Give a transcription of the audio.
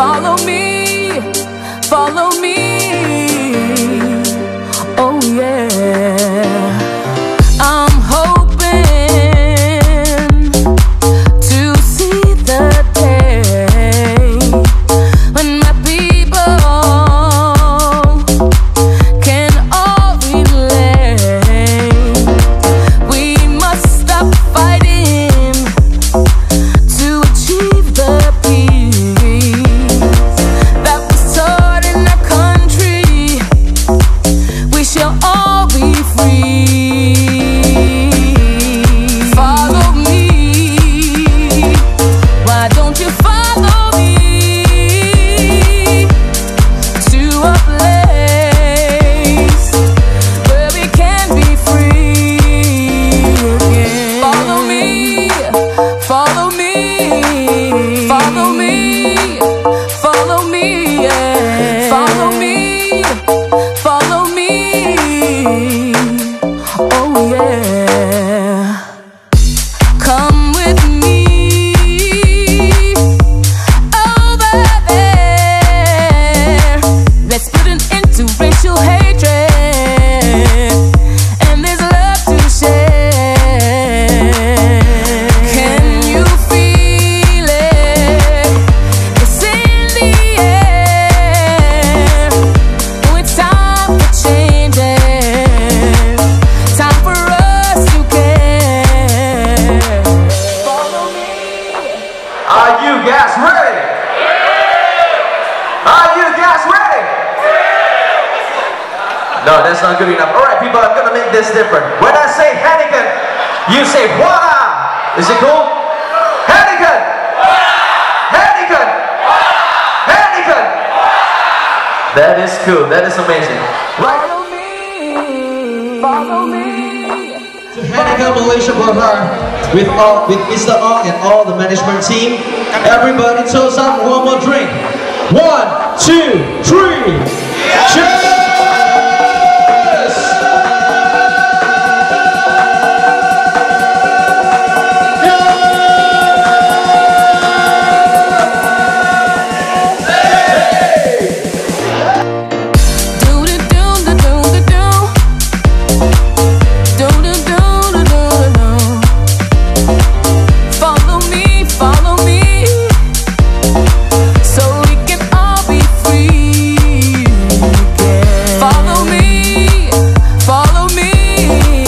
Follow me. up. to racial hatred, and there's love to share. Can you feel it? It's in the air. Oh, it's time for changes. Time for us to care. Follow me. Are you guys ready? Yeah. Are No, that's not good enough. All right, people, I'm gonna make this different. When I say Heineken, you say Voila! Is it cool? Heineken! Heineken! Heineken! That is cool. That is amazing. Right. Follow me. Follow me. To Hannah Malaysia Berhad with all with Mr. Ong and all the management team. Everybody toast up one more drink. One, two, three. Cheers! me.